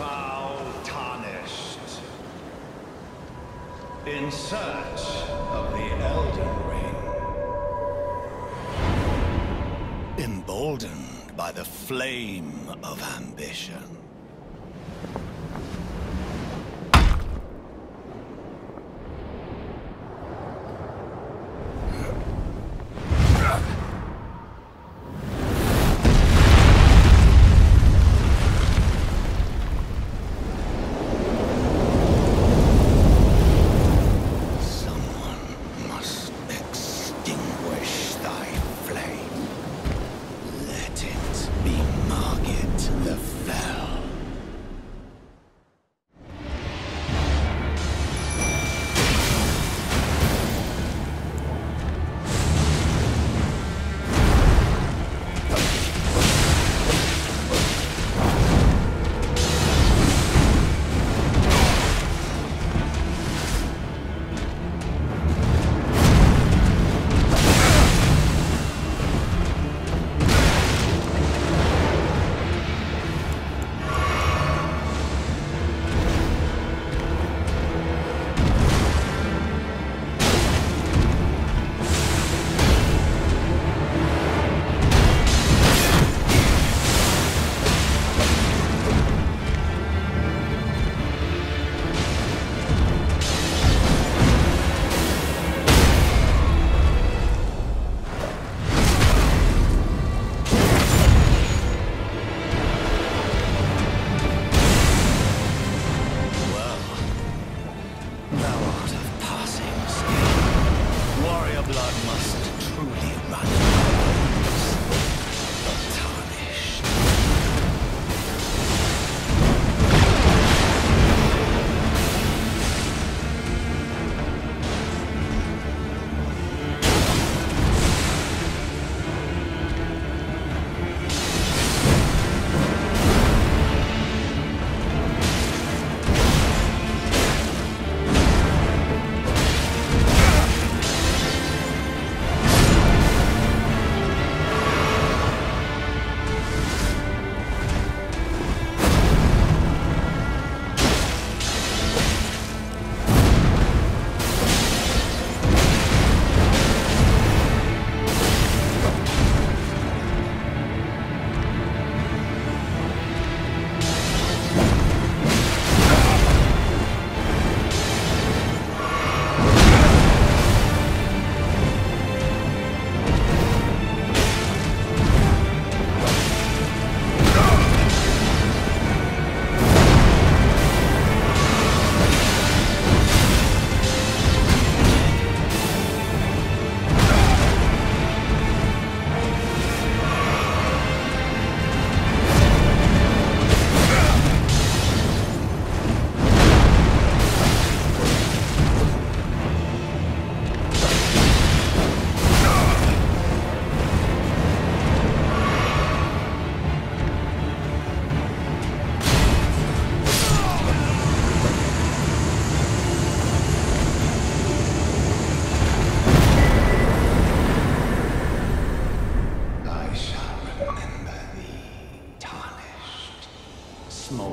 foul tarnished. In search of the Elden Ring. Emboldened by the flame of ambition.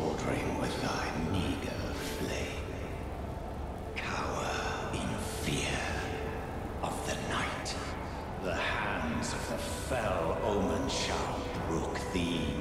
Smouldering with thy meager flame. Cower in fear of the night. The hands of the fell omen shall brook thee